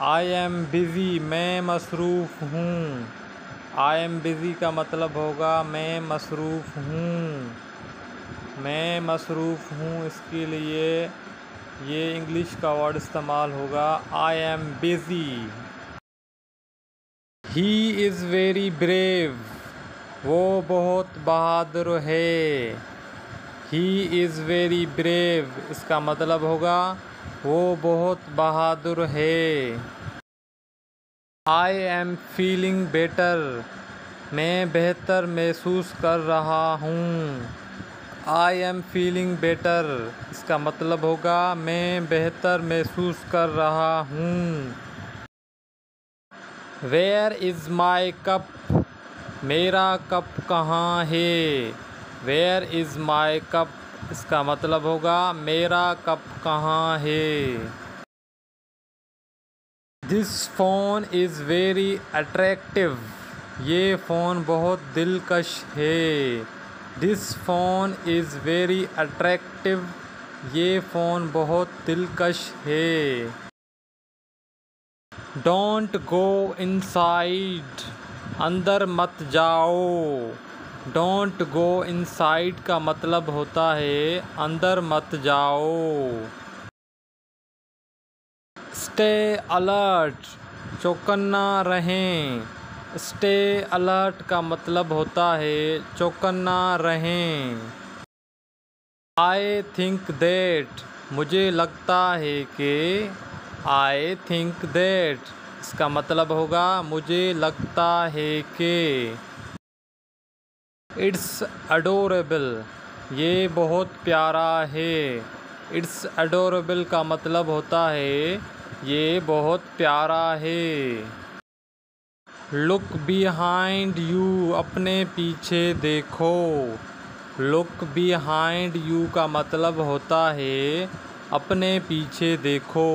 I am busy मैं मसरूफ़ हूँ। आई एम बिज़ी का मतलब होगा, मैं मसरूफ़ हूँ। मैं मसरूफ़ हूँ इसके लिए, ये इंग्लिश का वर्ड इस्तेमाल होगा I am busy he is very brave वो बहुत बहादुर है। ही इज़ वेरी ब्रेव इसका मतलब होगा, वो बहुत बहादुर है। आई एम फीलिंग बेटर मैं बेहतर महसूस कर रहा हूँ। आई एम फीलिंग बेटर इसका मतलब होगा, मैं बेहतर महसूस कर रहा हूँ। वेयर इज़ माई कप मेरा कप कहाँ है? वेयर इज़ माई कप इसका मतलब होगा, मेरा कप कहाँ है? This phone is very attractive ये फ़ोन बहुत दिलकश है। This phone is very attractive ये फ़ोन बहुत दिलकश है। डोंट गो इनसाइड अंदर मत जाओ। डोंट गो इनसाइड का मतलब होता है अंदर मत जाओ। स्टे अलर्ट, चौकन्ना रहें। स्टे अलर्ट का मतलब होता है चौकन्ना रहें। आई थिंक देट मुझे लगता है कि आई थिंक देट इसका मतलब होगा मुझे लगता है कि। इट्स अडोरेबल, ये बहुत प्यारा है। इट्स अडोरेबल का मतलब होता है, ये बहुत प्यारा है। लुक बिहाइंड यू अपने पीछे देखो। लुक बिहाइंड यू का मतलब होता है, अपने पीछे देखो।